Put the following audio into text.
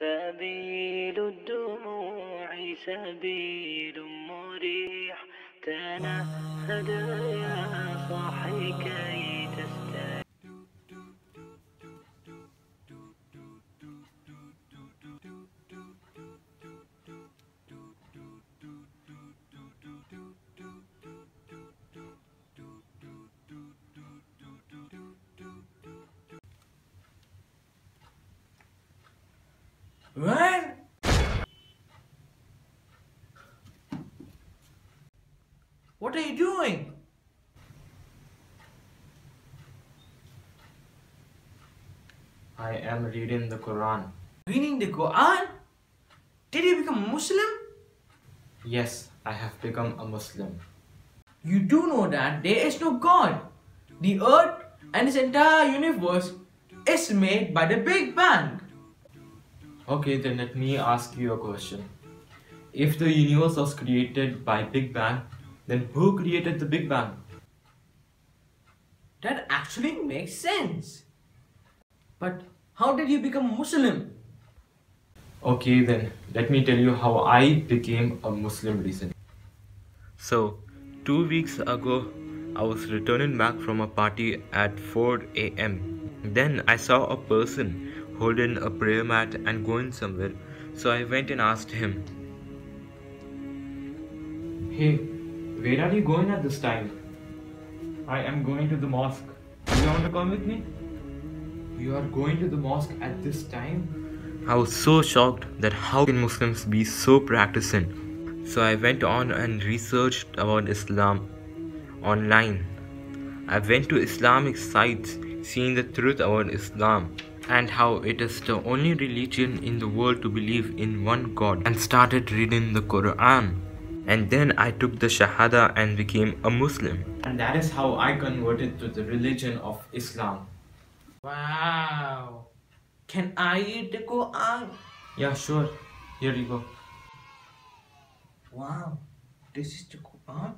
سبيل الدموع سبيل مريح. تنهد يا صاحي كي What? What are you doing? I am reading the Quran. Reading the Quran? Did you become a Muslim? Yes, I have become a Muslim. You do know that there is no God. The earth and its entire universe is made by the Big Bang. Okay, then let me ask you a question. If the universe was created by Big Bang, then who created the Big Bang? That actually makes sense. But how did you become Muslim? Okay, then let me tell you how I became a Muslim recently. So, two weeks ago, I was returning back from a party at 4 am. Then I saw a person holding a prayer mat and going somewhere. So I went and asked him, Hey, where are you going at this time? I am going to the mosque. Do you want to come with me? You are going to the mosque at this time? I was so shocked that how can Muslims be so practicing? So I went on and researched about Islam online. I went to Islamic sites seeing the truth about Islam and how it is the only religion in the world to believe in one God and started reading the Quran. And then I took the Shahada and became a Muslim. And that is how I converted to the religion of Islam. Wow. Can I eat the Quran? Yeah, sure. Here you go. Wow. This is the Quran?